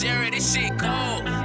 Jerry, this shit cold.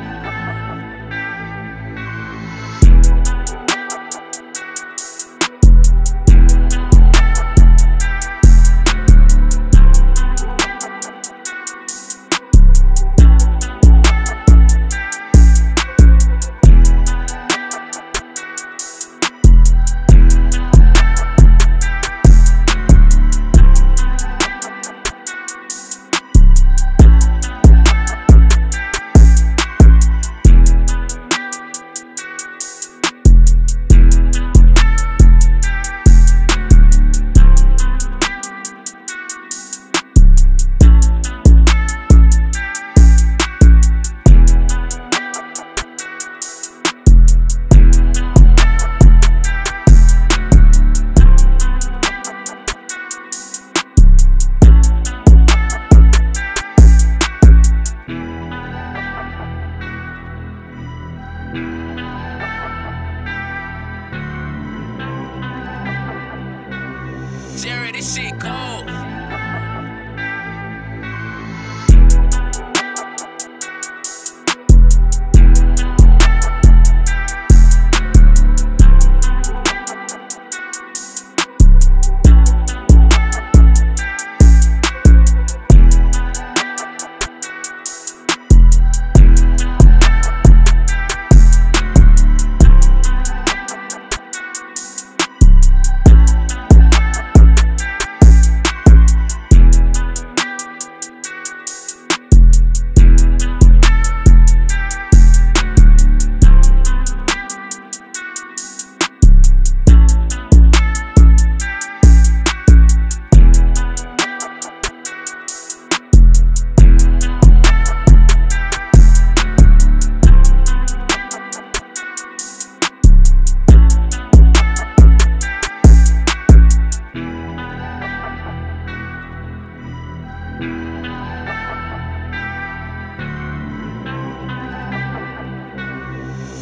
This shit cold.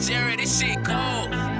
Jerry, this shit cold.